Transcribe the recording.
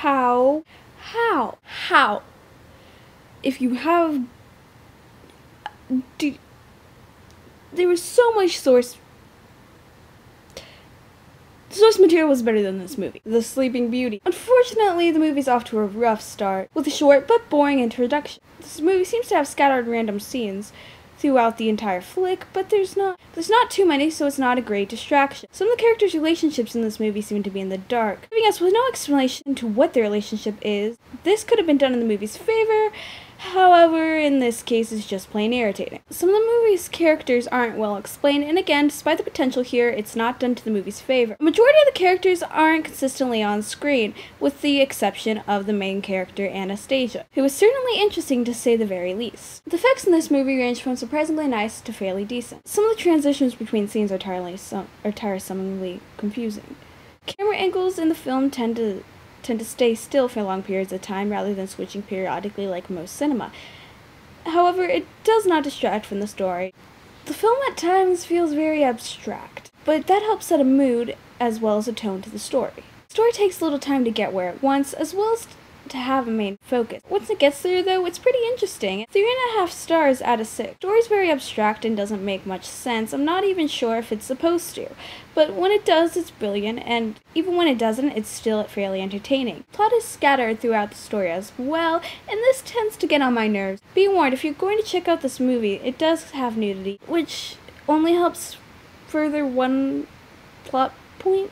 how, how, how, if you have, do, there was so much source the source material was better than this movie, The Sleeping Beauty. Unfortunately, the movie's off to a rough start, with a short but boring introduction. This movie seems to have scattered random scenes throughout the entire flick, but there's not there's not too many, so it's not a great distraction. Some of the characters' relationships in this movie seem to be in the dark, leaving us with no explanation to what their relationship is. This could have been done in the movie's favor, However, in this case, it's just plain irritating. Some of the movie's characters aren't well explained, and again, despite the potential here, it's not done to the movie's favor. The majority of the characters aren't consistently on screen, with the exception of the main character, Anastasia, who is certainly interesting to say the very least. The effects in this movie range from surprisingly nice to fairly decent. Some of the transitions between scenes are, tiresomely confusing. Camera angles in the film tend to tend to stay still for long periods of time rather than switching periodically like most cinema. However, it does not distract from the story. The film at times feels very abstract, but that helps set a mood as well as a tone to the story. The story takes a little time to get where it wants, as well as to have a main focus. Once it gets there, though, it's pretty interesting. Three and a half stars out of six. The story's very abstract and doesn't make much sense. I'm not even sure if it's supposed to. But when it does, it's brilliant, and even when it doesn't, it's still fairly entertaining. Plot is scattered throughout the story as well, and this tends to get on my nerves. Be warned, if you're going to check out this movie, it does have nudity, which only helps further one plot point.